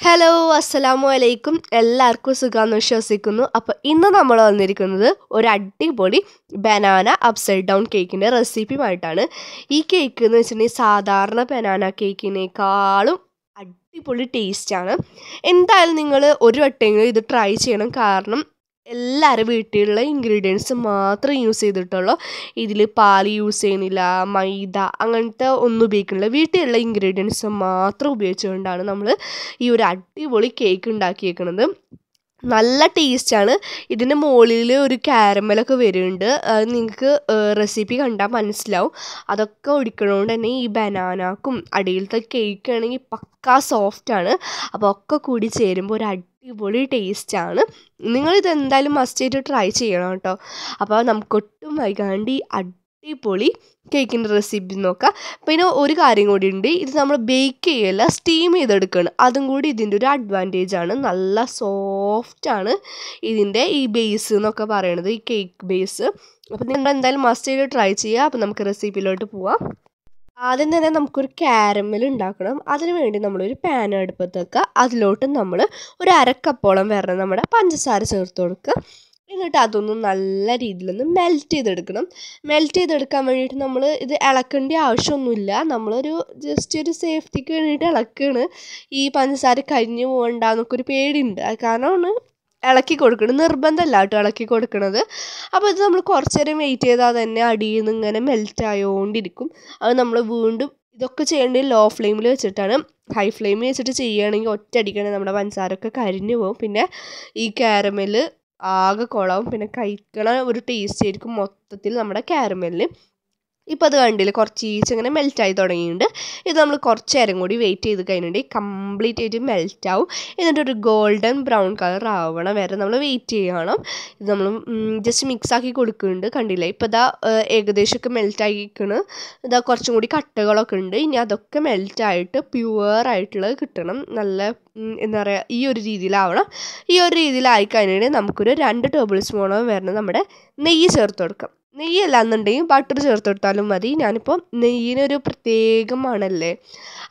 Hello അസ്സലാമു അലൈക്കും എല്ലാവർക്കും സുഖാന്ന് വിശ്വസിക്കുന്നു. അപ്പോൾ ഇന്ന് നമ്മൾ വന്നിരിക്കുന്നത് ഒരു അടിപൊളി ബനാന അപ്സൈഡ് ഡൗൺ കേക്കിന്റെ റെസിപ്പിയുമായിട്ടാണ് ഈ കേക്ക് എന്ന് വെച്ചിട്ടുണ്ടെങ്കിൽ സാധാരണ ബനാന കേക്കിനേക്കാളും അടിപൊളി ടേസ്റ്റാണ് എന്തായാലും നിങ്ങൾ ഒരു വട്ടമെങ്കിലും ഇത് ട്രൈ ചെയ്യണം. കാരണം എല്ലാവരും വീട്ടിലുള്ള ഇൻഗ്രീഡിയൻസ് മാത്രം യൂസ് ചെയ്തിട്ടുള്ളൂ. ഇതിൽ പാൽ യൂസ് ചെയ്യുന്നില്ല മൈദ അങ്ങനത്തെ ഒന്നും ഉപയോഗിക്കുന്നില്ല. വീട്ടിലുള്ള ഇൻഗ്രീഡിയൻസ് മാത്രം ഉപയോഗിച്ചുകൊണ്ടാണ് നമ്മൾ ഈ ഒരു അടിപൊളി കേക്ക് ഉണ്ടാക്കിയേക്കുന്നത്. നല്ല ടേസ്റ്റാണ്. ഇതിന് മുകളിൽ ഒരു കാരമലൊക്കെ വരുന്നുണ്ട്. അത് നിങ്ങൾക്ക് റെസിപ്പി കണ്ടാൽ മനസ്സിലാവും. അതൊക്കെ ഒഴിക്കണോണ്ട് തന്നെ ഈ ബനാനാക്കും അടിയിലത്തെ കേക്ക് ആണെങ്കിൽ പക്കാ സോഫ്റ്റാണ്. അപ്പോൾ ഒക്കെ കൂടി ചേരുമ്പോൾ ഒരു അടിപൊളി ടേസ്റ്റാണ്. നിങ്ങളിത് എന്തായാലും ചെയ്തിട്ട് ട്രൈ ചെയ്യണം കേട്ടോ. അപ്പോൾ നമുക്കൊട്ടും വൈകാണ്ട് ഈ അടിപൊളി കേക്കിന്റെ റെസിപ്പി നോക്കാം. പിന്നെ ഒരു കാര്യം കൂടി ഉണ്ട്. ഇത് നമ്മൾ ബേക്ക് ചെയ്യല്ല സ്റ്റീം ചെയ്തെടുക്കുകയാണ് അതും കൂടി ഇതിന്റെ ഒരു അഡ്വാന്റേജ് ആണ്. നല്ല സോഫ്റ്റാണ് ഇതിന്റെ ഈ ബേസ് എന്നൊക്കെ പറയണത് ഈ കേക്ക് ബേസ് അപ്പോൾ നിങ്ങൾ എന്തായാലും മസ്റ്റ് ചെയ്ത് ട്രൈ ചെയ്യുക. അപ്പോൾ നമുക്ക് റെസിപ്പിയിലോട്ട് പോവാം. ആദ്യം തന്നെ നമുക്കൊരു കാരമൽ ഉണ്ടാക്കണം. അതിന് വേണ്ടി നമ്മളൊരു പാൻ അടുപ്പത്ത് അതിലോട്ട് നമ്മൾ ഒരു അരക്കപ്പോളം വരണം നമ്മുടെ പഞ്ചസാര ചേർത്ത് കൊടുക്കുക. എന്നിട്ട് അതൊന്ന് നല്ല രീതിയിലൊന്ന് മെൽറ്റ് ചെയ്തെടുക്കണം. മെൽറ്റ് ചെയ്തെടുക്കാൻ വേണ്ടിയിട്ട് നമ്മൾ ഇത് ഇളക്കേണ്ട ആവശ്യമൊന്നുമില്ല. നമ്മളൊരു ജസ്റ്റ് ഒരു സേഫ്റ്റിക്ക് വേണ്ടിയിട്ട് ഇളക്കുകയാണ് ഈ പഞ്ചസാര കരിഞ്ഞു പോകണ്ടെന്നൊക്കെ ഒരു പേടിയുണ്ട്. കാരണമാണ് ഇളക്കി കൊടുക്കണം നിർബന്ധമല്ല കേട്ടോ ഇളക്കി കൊടുക്കണത്. അപ്പോൾ ഇത് നമ്മൾ കുറച്ച് നേരം വെയിറ്റ് ചെയ്താൽ തന്നെ അടിയിൽ നിന്ന് ഇങ്ങനെ മെൽറ്റ് ആയോണ്ടിരിക്കും. അത് നമ്മൾ വീണ്ടും ഇതൊക്കെ ചെയ്യേണ്ടത് ലോ ഫ്ലെയിമിൽ വെച്ചിട്ടാണ്. ഹൈ ഫ്ലെയിമിൽ വെച്ചിട്ട് ചെയ്യുകയാണെങ്കിൽ ഒറ്റ അടിക്കണേ നമ്മുടെ പഞ്ചസാരൊക്കെ കരിഞ്ഞു പോകും. പിന്നെ ഈ കാരമൽ ആകെ കുളവും. പിന്നെ കഴിക്കണ ഒരു ടേസ്റ്റ് ആയിരിക്കും മൊത്തത്തിൽ നമ്മുടെ കാരമലിന് ഇപ്പോൾ അത് കണ്ടില്ല കുറച്ച് ഈച്ച് ഇങ്ങനെ മെൽറ്റായി തുടങ്ങിയിട്ടുണ്ട്. ഇത് നമ്മൾ കുറച്ച് നേരം കൂടി വെയിറ്റ് ചെയ്ത് കഴിഞ്ഞിട്ടുണ്ടെങ്കിൽ കംപ്ലീറ്റ് ആയിട്ട് മെൽറ്റ് ആവും. എന്നിട്ട് ഒരു ഗോൾഡൻ ബ്രൗൺ കളർ ആവണം വരെ നമ്മൾ വെയിറ്റ് ചെയ്യണം. ഇത് നമ്മൾ ജസ്റ്റ് മിക്സ് ആക്കി കൊടുക്കുന്നുണ്ട്. കണ്ടില്ലേ? ഇപ്പോൾ ഇതാ ഏകദേശമൊക്കെ മെൽറ്റ് ആക്കിക്കണ് ഇതാ കുറച്ചും കൂടി കട്ടകളൊക്കെ ഉണ്ട്. ഇനി അതൊക്കെ മെൽറ്റ് ആയിട്ട് പ്യുവർ ആയിട്ടുള്ളത് കിട്ടണം. നല്ല എന്താ പറയുക ഈ ഒരു രീതിയിലാവണം. ഈ ഒരു രീതിയിലായി കഴിഞ്ഞിട്ടുണ്ടെങ്കിൽ നമുക്കൊരു രണ്ട് ടേബിൾ സ്പൂണോ വരണം നമ്മുടെ നെയ്യ് ചേർത്ത് കൊടുക്കാം. നെയ്യല്ല അല്ലാന്നുണ്ടെങ്കിൽ ബട്ടർ ചേർത്ത് കൊടുത്താലും മതി. ഞാനിപ്പോൾ നെയ്യിനൊരു പ്രത്യേക മണമല്ലേ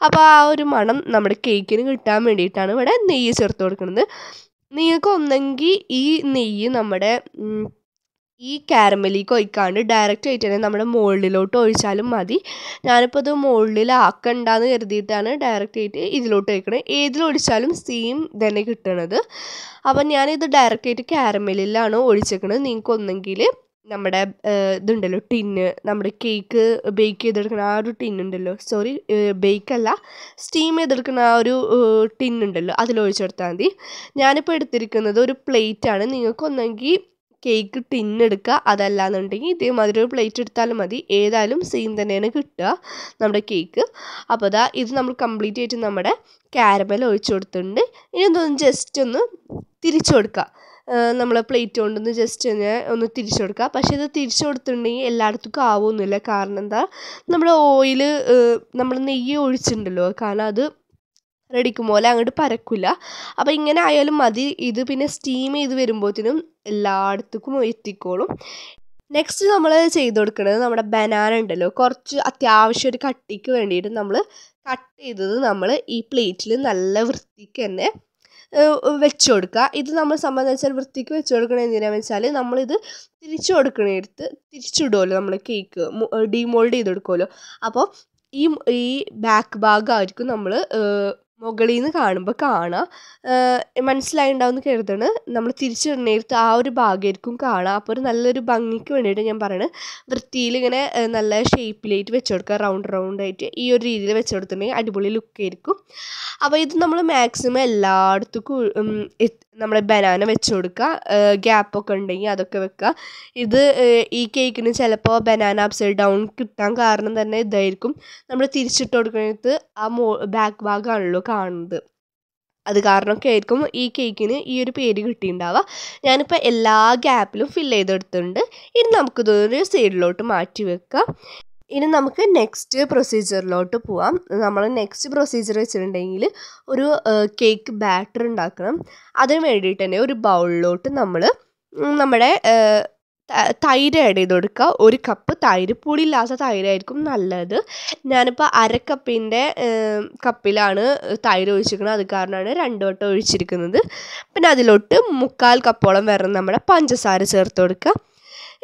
അപ്പോൾ ആ ഒരു മണം നമ്മുടെ കേക്കിന് കിട്ടാൻ വേണ്ടിയിട്ടാണ് ഇവിടെ നെയ്യ് ചേർത്ത് കൊടുക്കുന്നത്. നിങ്ങൾക്ക് ഒന്നെങ്കിൽ ഈ നെയ്യ് നമ്മുടെ ഈ കാരമലിക്ക് ഒഴിക്കാണ്ട് ഡയറക്റ്റ് ആയിട്ട് തന്നെ നമ്മുടെ മുകളിലോട്ട് ഒഴിച്ചാലും മതി. ഞാനിപ്പോൾ ഇത് മുകളിലാക്കണ്ടെന്ന് കരുതിയിട്ടാണ് ഡയറക്റ്റ് ആയിട്ട് ഇതിലോട്ട് ഒഴിക്കണത് ഏതിലൊഴിച്ചാലും സെയിം തന്നെ കിട്ടണത്. അപ്പം ഞാനിത് ഡയറക്റ്റ് ആയിട്ട് കാരമലിലാണ് ഒഴിച്ചേക്കണത്. നിങ്ങൾക്ക് ഒന്നെങ്കിൽ നമ്മുടെ ഇതുണ്ടല്ലോ ടിന്ന് നമ്മുടെ കേക്ക് ബേക്ക് ചെയ്തെടുക്കുന്ന ആ ഒരു ടിന്നുണ്ടല്ലോ സോറി ബേക്കല്ല സ്റ്റീം ചെയ്തെടുക്കുന്ന ആ ഒരു ടിന്നുണ്ടല്ലോ അതിലൊഴിച്ചെടുത്താൽ മതി. ഞാനിപ്പോൾ എടുത്തിരിക്കുന്നത് ഒരു പ്ലേറ്റാണ് ഒന്നെങ്കിൽ കേക്ക് ടിന്നെടുക്കുക അതല്ലാന്നുണ്ടെങ്കിൽ ഇതേമാതിരി ഒരു പ്ലേറ്റ് എടുത്താലും മതി. ഏതായാലും സെയിം തന്നെയാണ് കിട്ടുക നമ്മുടെ കേക്ക്. അപ്പോൾ അതാ ഇത് നമ്മൾ കംപ്ലീറ്റ് ആയിട്ട് നമ്മുടെ കാരമൽ ഒഴിച്ചു കൊടുത്തിട്ടുണ്ട്. ഇനി ഒന്ന് ജസ്റ്റ് ഒന്ന് തിരിച്ചു കൊടുക്കുക. നമ്മൾ പ്ലേറ്റ് കൊണ്ടൊന്ന് ജസ്റ്റ് ഒന്ന് ഒന്ന് തിരിച്ചു കൊടുക്കുക പക്ഷേ ഇത് തിരിച്ചു കൊടുത്തിട്ടുണ്ടെങ്കിൽ എല്ലായിടത്തേക്കും ആവുമൊന്നുമില്ല കാരണം എന്താ? നമ്മൾ ഓയിൽ നമ്മൾ നെയ്യ് ഒഴിച്ചിട്ടുണ്ടല്ലോ. കാരണം അത് റെഡിക്കും പോലെ അങ്ങോട്ട് പരക്കില്ല അപ്പോൾ ഇങ്ങനെ ആയാലും മതി. ഇത് പിന്നെ സ്റ്റീം ചെയ്ത് വരുമ്പോഴത്തേനും എല്ലായിടത്തേക്കും എത്തിക്കോളും. നെക്സ്റ്റ് നമ്മൾ ചെയ്ത് കൊടുക്കുന്നത് നമ്മുടെ ബനാന ഉണ്ടല്ലോ. കുറച്ച് അത്യാവശ്യം ഒരു കട്ടിക്ക് വേണ്ടിയിട്ട് നമ്മൾ കട്ട് ചെയ്തത് നമ്മൾ ഈ പ്ലേറ്റിൽ നല്ല വൃത്തിക്ക് തന്നെ വെച്ച് കൊടുക്കുക. ഇത് നമ്മൾ സംബന്ധിച്ചാൽ വൃത്തിക്ക് വെച്ച് കൊടുക്കണത് എന്തിനാണെന്ന് വെച്ചാൽ നമ്മളിത് തിരിച്ചു കൊടുക്കണെടുത്ത് തിരിച്ചിടുമല്ലോ നമ്മൾ കേക്ക് ഡീമോൾഡ് ചെയ്ത് കൊടുക്കുമല്ലോ അപ്പോൾ ഈ ഈ ബാക്ക് ഭാഗമായിരിക്കും നമ്മൾ മുകളിൽ നിന്ന് കാണുമ്പോൾ കാണാം. മനസ്സിലായിണ്ടാവും എന്ന് കരുതാണ്. നമ്മൾ തിരിച്ചിടുന്നേരത്ത് ആ ഒരു ഭാഗമായിരിക്കും കാണാം. അപ്പോൾ ഒരു നല്ലൊരു ഭംഗിക്ക് വേണ്ടിയിട്ട് ഞാൻ പറയണത് വൃത്തിയിൽ ഇങ്ങനെ നല്ല ഷേപ്പിലായിട്ട് വെച്ച് കൊടുക്കുക റൗണ്ട് റൗണ്ട് ആയിട്ട് ഈ ഒരു രീതിയിൽ വെച്ച് കൊടുത്തിട്ടുണ്ടെങ്കിൽ അടിപൊളി ലുക്കായിരിക്കും അപ്പോൾ ഇത് നമ്മൾ മാക്സിമം എല്ലായിടത്തേക്കും നമ്മുടെ ബനാന വെച്ച് കൊടുക്കുക ഗ്യാപ്പൊക്കെ ഉണ്ടെങ്കിൽ അതൊക്കെ വെക്കുക ഇത് ഈ കേക്കിന് ചിലപ്പോൾ ബനാന അപ്സൈഡ് ഡൗൺ കിട്ടാൻ കാരണം തന്നെ ഇതായിരിക്കും. നമ്മൾ തിരിച്ചിട്ട് കൊടുക്കുന്നത് ആ മോ ബാക്ക് ഭാഗമാണല്ലോ കാണുന്നത്. അത് കാരണമൊക്കെ ആയിരിക്കും ഈ കേക്കിന് ഈ ഒരു പേര് കിട്ടിയിട്ടുണ്ടാവുക. ഞാനിപ്പോൾ എല്ലാ ഗ്യാപ്പിലും ഫില്ല് ചെയ്തെടുത്തിട്ടുണ്ട്. ഇനി നമുക്ക് നമുക്കിതൊരു സൈഡിലോട്ട് മാറ്റി വെക്കാം. ഇനി നമുക്ക് നെക്സ്റ്റ് പ്രൊസീജിയറിലോട്ട് പോവാം. നമ്മൾ നെക്സ്റ്റ് പ്രൊസീജിയർ വെച്ചിട്ടുണ്ടെങ്കിൽ ഒരു കേക്ക് ബാറ്റർ ഉണ്ടാക്കണം. അതിന് വേണ്ടിയിട്ട് തന്നെ ഒരു ബൗളിലോട്ട് നമ്മൾ നമ്മുടെ തൈര് ആഡ് ചെയ്ത് കൊടുക്കുക. ഒരു കപ്പ് തൈര് പുളിയില്ലാത്ത തൈരായിരിക്കും നല്ലത്. ഞാനിപ്പോൾ അര കപ്പിന്റെ കപ്പിലാണ് തൈര് ഒഴിച്ചിരിക്കുന്നത്. അത് കാരണമാണ് രണ്ട് വട്ടം ഒഴിച്ചിരിക്കുന്നത്. പിന്നെ അതിലോട്ട് മുക്കാൽ കപ്പോളം വരണം നമ്മുടെ പഞ്ചസാര ചേർത്ത് കൊടുക്കുക.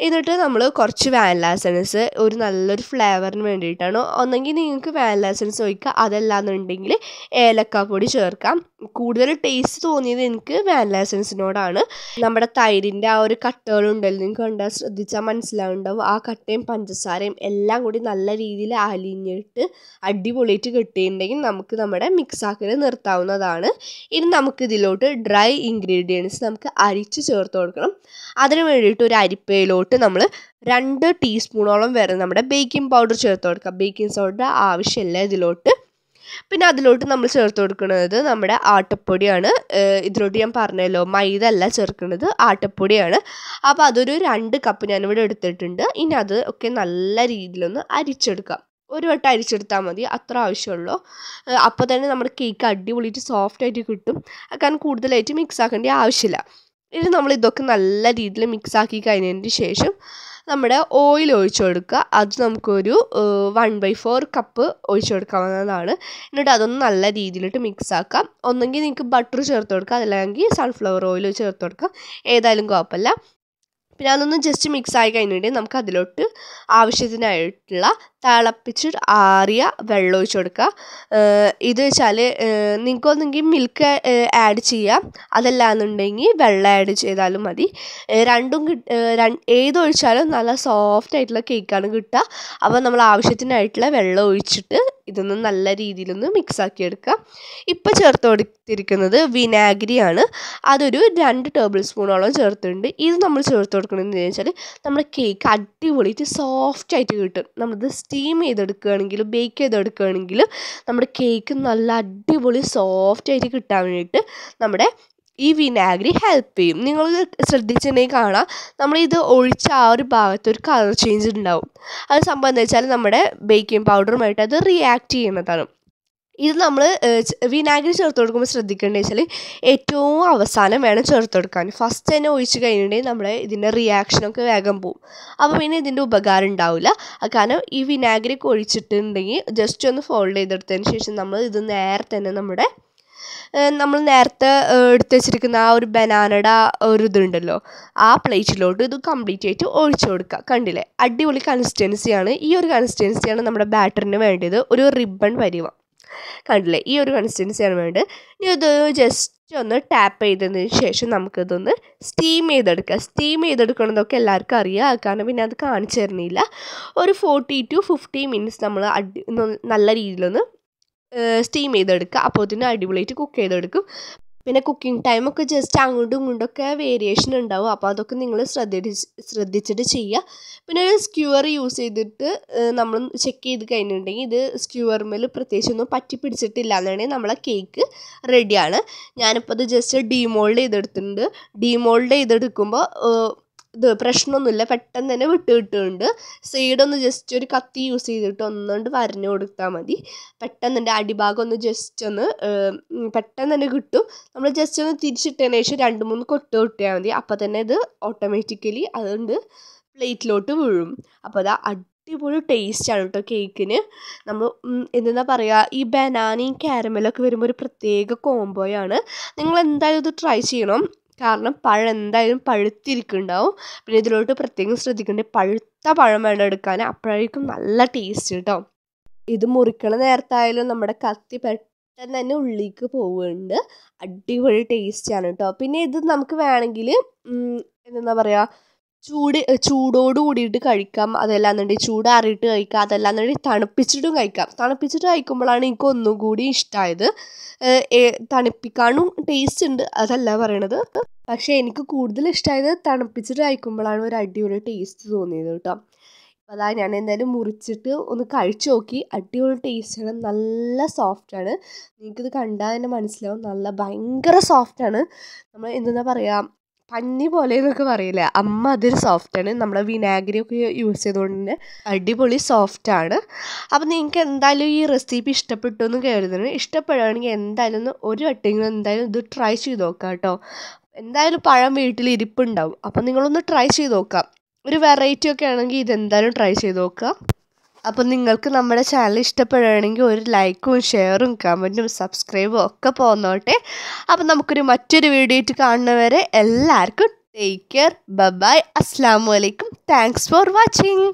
എന്നിട്ട് നമ്മൾ കുറച്ച് വാനില എസൻസ് ഒരു നല്ലൊരു ഫ്ലേവറിന് വേണ്ടിയിട്ടാണ്. ഒന്നെങ്കിൽ നിങ്ങൾക്ക് വാനില എസൻസ് ഒഴിക്കുക അതല്ലാന്നുണ്ടെങ്കിൽ ഏലക്കാപ്പൊടി ചേർക്കാം. കൂടുതൽ ടേസ്റ്റ് തോന്നിയത് എനിക്ക് വാനില എസൻസിനോടാണ് നമ്മുടെ തൈരിന്റെ ആ ഒരു കട്ടകളുണ്ടല്ലോ നിങ്ങൾക്ക് കണ്ടാൽ ശ്രദ്ധിച്ചാൽ മനസ്സിലാവുണ്ടാവും. ആ കട്ടയും പഞ്ചസാരയും എല്ലാം കൂടി നല്ല രീതിയിൽ അലിഞ്ഞിട്ട് അടിപൊളിയായിട്ട് കിട്ടിയിട്ടുണ്ടെങ്കിൽ നമുക്ക് നമ്മുടെ മിക്സാക്കിൽ നിർത്താവുന്നതാണ്. ഇനി നമുക്ക് ഇതിലോട്ട് ഡ്രൈ ഇൻഗ്രീഡിയൻസ് നമുക്ക് അരിച്ച് ചേർത്ത് കൊടുക്കണം. അതിന് വേണ്ടിയിട്ട് ഒരു അരിപ്പയിലോട്ട് നമ്മൾ രണ്ട് ടീസ്പൂണോളം വരെ നമ്മുടെ ബേക്കിംഗ് പൗഡർ ചേർത്ത് കൊടുക്കുക ബേക്കിംഗ് സോഡ ആവശ്യമില്ല ഇതിലോട്ട്. പിന്നെ അതിലോട്ട് നമ്മൾ ചേർത്ത് കൊടുക്കുന്നത് നമ്മുടെ ആട്ടപ്പൊടിയാണ്. ഇതിലോട്ട് ഞാൻ പറഞ്ഞല്ലോ മൈദ അല്ല ചേർക്കുന്നത് ആട്ടപ്പൊടിയാണ്. അപ്പോൾ അതൊരു രണ്ട് കപ്പ് ഞാനിവിടെ എടുത്തിട്ടുണ്ട്. ഇനി അത് ഒക്കെ നല്ല രീതിയിലൊന്ന് അരിച്ചെടുക്കാം. ഒരു വട്ടം അരിച്ചെടുത്താൽ മതി അത്ര ആവശ്യമുള്ളൂ. അപ്പോൾ തന്നെ നമ്മുടെ കേക്ക് അടിപൊളിയായിട്ട് സോഫ്റ്റ് ആയിട്ട് കിട്ടും. കാരണം കൂടുതലായിട്ട് മിക്സ് ആക്കേണ്ട ആവശ്യമില്ല. ഇനി നമ്മൾ ഇതൊക്കെ നല്ല രീതിയിൽ മിക്സ് ആക്കി കഴിഞ്ഞതിന് ശേഷം നമ്മുടെ ഓയിൽ ഒഴിച്ചു കൊടുക്കുക. അത് നമുക്കൊരു വൺ ബൈ ഫോർ കപ്പ് ഒഴിച്ചു കൊടുക്കാവുന്നതാണ്. എന്നിട്ട് അതൊന്ന് നല്ല രീതിയിലിട്ട് മിക്സ് ആക്കാം. ഒന്നെങ്കിൽ നിങ്ങൾക്ക് ബട്ടർ ചേർത്ത് കൊടുക്കാം. അതല്ലെങ്കിൽ സൺഫ്ലവർ ഓയിൽ ചേർത്ത് കൊടുക്കാം. ഏതായാലും കുഴപ്പമില്ല. പിന്നെ അതൊന്ന് ജസ്റ്റ് മിക്സ് ആയി കഴിഞ്ഞിട്ട് നമുക്ക് അതിലോട്ട് ആവശ്യത്തിനായിട്ടുള്ള തിളപ്പിച്ച് ആറിയ വെള്ളം ഒഴിച്ച് കൊടുക്കുക. ഇത് വെച്ചാൽ നിങ്ങൾക്ക് ഒന്നെങ്കിൽ മിൽക്ക് ആഡ് ചെയ്യാം. അതല്ലാന്നുണ്ടെങ്കിൽ വെള്ളം ആഡ് ചെയ്താലും മതി. രണ്ടും ഏതൊഴിച്ചാലും നല്ല സോഫ്റ്റ് ആയിട്ടുള്ള കേക്കാണ് കിട്ടുക. അപ്പോൾ നമ്മൾ ആവശ്യത്തിനായിട്ടുള്ള വെള്ളം ഒഴിച്ചിട്ട് ഇതൊന്ന് നല്ല രീതിയിലൊന്ന് മിക്സ് ആക്കി എടുക്കുക ഇപ്പോൾ ചേർത്ത് കൊടുത്തിരിക്കുന്നത് വിനാഗിരിയാണ്. അതൊരു രണ്ട് ടേബിൾ സ്പൂണോളം ചേർത്തിട്ടുണ്ട്. ഇത് നമ്മൾ ചേർത്ത് കൊടുക്കണമെന്ന് വെച്ചാൽ നമ്മുടെ കേക്ക് അടിപൊളിയായിട്ട് സോഫ്റ്റ് ആയിട്ട് കിട്ടും. നമ്മളിത് സ്റ്റീം ചെയ്തെടുക്കുകയാണെങ്കിലും ബേക്ക് ചെയ്തെടുക്കുകയാണെങ്കിലും നമ്മുടെ കേക്ക് നല്ല അടിപൊളി സോഫ്റ്റ് ആയിട്ട് കിട്ടാൻ വേണ്ടിയിട്ട് നമ്മുടെ ഈ വിനാഗിരി ഹെൽപ്പ് ചെയ്യും. നിങ്ങൾ ശ്രദ്ധിച്ചിട്ടുണ്ടെങ്കിൽ കാണാം. നമ്മളിത് ഒഴിച്ച ആ ഒരു ഭാഗത്ത് ഒരു കളർ ചേഞ്ച് ഉണ്ടാവും. അത് സംഭവം എന്താ വെച്ചാൽ നമ്മുടെ ബേക്കിംഗ് പൗഡറുമായിട്ട് അത് റിയാക്ട് ചെയ്യുന്നതാണ്. ഇത് നമ്മൾ വിനാഗിരി ചേർത്ത് കൊടുക്കുമ്പോൾ ശ്രദ്ധിക്കേണ്ടത് വെച്ചാൽ ഏറ്റവും അവസാനം വേണം ചേർത്ത് കൊടുക്കാൻ. ഫസ്റ്റ് തന്നെ ഒഴിച്ച് കഴിഞ്ഞിട്ടുണ്ടെങ്കിൽ നമ്മുടെ ഇതിന്റെ റിയാക്ഷനൊക്കെ വേഗം പോവും. അപ്പോൾ പിന്നെ ഇതിന്റെ ഉപകാരം ഉണ്ടാവില്ല. കാരണം ഈ വിനാഗിരി ഒക്കെ ഒഴിച്ചിട്ടുണ്ടെങ്കിൽ ജസ്റ്റ് ഒന്ന് ഫോൾഡ് ചെയ്തെടുത്തതിന് ശേഷം നമ്മൾ ഇത് നേരെ തന്നെ നമ്മുടെ നമ്മൾ നേരത്തെ എടുത്തു വെച്ചിരിക്കുന്ന ആ ഒരു ബനാനയുടെ ഒരു ഇതുണ്ടല്ലോ ആ പ്ലേറ്റിലോട്ട് ഇത് കംപ്ലീറ്റ് ആയിട്ട് ഒഴിച്ചു കൊടുക്കുക കണ്ടില്ലേ? അടിപൊളി കൺസിസ്റ്റൻസിയാണ് ഈ ഒരു കൺസിസ്റ്റൻസിയാണ് നമ്മുടെ ബാറ്ററിന് വേണ്ടത്. ഒരു റിബൺ പരിവം കണ്ടില്ലേ? ഈ ഒരു കൺസിസ്റ്റൻസിയാണ് വേണ്ടത്. ഇനി ഇത് ജസ്റ്റ് ഒന്ന് ടാപ്പ് ചെയ്തതിന് ശേഷം നമുക്കിതൊന്ന് സ്റ്റീം ചെയ്തെടുക്കുക സ്റ്റീം ചെയ്തെടുക്കണതൊക്കെ എല്ലാവർക്കും അറിയാം. കാരണം പിന്നെ അത് കാണിച്ചു തരുന്നില്ല. ഒരു ഫോർട്ടി ടു ഫിഫ്റ്റി മിനിറ്റ്സ് നമ്മൾ അടി നല്ല രീതിയിലൊന്ന് സ്റ്റീം ചെയ്തെടുക്കുക. അപ്പോൾ തന്നെ അടിപൊളിയായിട്ട് കുക്ക് ചെയ്തെടുക്കും. പിന്നെ കുക്കിംഗ് ടൈമൊക്കെ ജസ്റ്റ് അങ്ങോട്ടും ഇങ്ങോട്ടൊക്കെ വേരിയേഷൻ ഉണ്ടാവും. അപ്പോൾ അതൊക്കെ നിങ്ങൾ ശ്രദ്ധിച്ച് ശ്രദ്ധിച്ചിട്ട് ചെയ്യുക. പിന്നെ ഒരു സ്ക്യൂവർ യൂസ് ചെയ്തിട്ട് നമ്മൾ ചെക്ക് ചെയ്ത് കഴിഞ്ഞിട്ടുണ്ടെങ്കിൽ ഇത് സ്ക്യൂവർമേൽ പ്രത്യേകിച്ചൊന്നും പറ്റി പിടിച്ചിട്ടില്ല എന്നുണ്ടെങ്കിൽ നമ്മളെ കേക്ക് റെഡിയാണ് ഞാനിപ്പോൾ അത് ജസ്റ്റ് ഡീമോൾഡ് ചെയ്തെടുത്തിട്ടുണ്ട്. ഡീമോൾഡ് ചെയ്തെടുക്കുമ്പോൾ ഇത് പ്രശ്നമൊന്നുമില്ല. പെട്ടെന്ന് തന്നെ വിട്ട് കിട്ടുന്നുണ്ട്. സൈഡൊന്ന് ജസ്റ്റ് ഒരു കത്തി യൂസ് ചെയ്തിട്ട് ഒന്നുകൊണ്ട് വരഞ്ഞു കൊടുത്താൽ മതി. പെട്ടെന്ന് എന്റെ അടിഭാഗം ഒന്ന് ജസ്റ്റ് ഒന്ന് പെട്ടെന്ന് തന്നെ കിട്ടും. നമ്മൾ ജസ്റ്റ് ഒന്ന് തിരിച്ചിട്ടതിന് ശേഷം രണ്ട് മൂന്ന് കൊട്ട് കൊട്ടിയാൽ മതി. അപ്പോൾ തന്നെ ഇത് ഓട്ടോമാറ്റിക്കലി അതുകൊണ്ട് പ്ലേറ്റിലോട്ട് വീഴും. അപ്പോൾ അത് അടിപൊളി ടേസ്റ്റാണ് കേട്ടോ കേക്കിന് നമ്മൾ എന്താ പറയുക ഈ ബനാനയും കാരമലൊക്കെ വരുമ്പോൾ ഒരു പ്രത്യേക കോംബോയാണ് നിങ്ങൾ എന്തായാലും ഇത് ട്രൈ ചെയ്യണം. കാരണം പഴം എന്തായാലും പഴുത്തിരിക്കുന്നുണ്ടാവും. പിന്നെ ഇതിലോട്ട് പ്രത്യേകം ശ്രദ്ധിക്കേണ്ടത് പഴുത്ത പഴം വേണം എടുക്കാൻ. അപ്പോഴേക്കും നല്ല ടേസ്റ്റ് കേട്ടോ ഇത് മുറിക്കണ നേരത്തായാലും നമ്മുടെ കത്തി പെട്ടെന്ന് തന്നെ ഉള്ളിലേക്ക് പോവുന്നുണ്ട്. അടിപൊളി ടേസ്റ്റാണ് കേട്ടോ പിന്നെ ഇത് നമുക്ക് വേണമെങ്കിൽ എന്താ പറയുക ചൂട് ചൂടോട് കൂടിയിട്ട് കഴിക്കാം. അതല്ലാന്നുണ്ടെങ്കിൽ ചൂടാറിയിട്ട് കഴിക്കാം. അതല്ലാന്നുണ്ടെങ്കിൽ തണുപ്പിച്ചിട്ടും കഴിക്കാം. തണുപ്പിച്ചിട്ട് കഴിക്കുമ്പോഴാണ് എനിക്ക് ഒന്നും കൂടി ഇഷ്ടമായത് തണുപ്പിക്കാനും ടേസ്റ്റ് ഉണ്ട്. അതല്ല പറയണത്. പക്ഷേ എനിക്ക് കൂടുതൽ ഇഷ്ടമായത് തണുപ്പിച്ചിട്ട് കഴിക്കുമ്പോഴാണ് ഒരു അടിപൊളി ടേസ്റ്റ് തോന്നിയത് കേട്ടോ. അപ്പോൾ അതാ ഞാൻ എന്തായാലും മുറിച്ചിട്ട് ഒന്ന് കഴിച്ചു നോക്കി. അടിപൊളി ടേസ്റ്റാണ് നല്ല സോഫ്റ്റാണ് നിങ്ങൾക്കിത് കണ്ടാൽ തന്നെ മനസ്സിലാവും. നല്ല ഭയങ്കര സോഫ്റ്റാണ് നമ്മൾ എന്താ പറയുക പഞ്ഞി പോലെ എന്നൊക്കെ പറയില്ലേ? അമ്മ അതൊരു ആണ്. നമ്മൾ വിനാഗിരി ഒക്കെ യൂസ് ചെയ്തുകൊണ്ട് തന്നെ അടിപൊളി ആണ്. അപ്പോൾ നിങ്ങൾക്ക് എന്തായാലും ഈ റെസിപ്പി ഇഷ്ടപ്പെട്ടു എന്ന് കരുതുന്നു. ഇഷ്ടപ്പെടുകയാണെങ്കിൽ എന്തായാലും ഒന്ന് ഒരു വട്ടെങ്കിലും എന്തായാലും ഇത് ട്രൈ ചെയ്ത് നോക്കാം കേട്ടോ എന്തായാലും പഴം വീട്ടിൽ ഇരിപ്പുണ്ടാവും. അപ്പോൾ നിങ്ങളൊന്ന് ട്രൈ ചെയ്ത് നോക്കാം. ഒരു വെറൈറ്റി ഒക്കെ ആണെങ്കിൽ ഇതെന്തായാലും ട്രൈ ചെയ്ത് നോക്കുക അപ്പം നിങ്ങൾക്ക് നമ്മുടെ ചാനൽ ഇഷ്ടപ്പെടുകയാണെങ്കിൽ ഒരു ലൈക്കും ഷെയറും കമന്റും സബ്സ്ക്രൈബും ഒക്കെ പോന്നോട്ടെ. അപ്പം നമുക്കൊരു മറ്റൊരു വീഡിയോ ആയിട്ട് കാണുന്നവരെ എല്ലാവർക്കും ടേക്ക് കെയർ ബബായ് അസ്സാം വലൈക്കും താങ്ക്സ് ഫോർ വാച്ചിങ്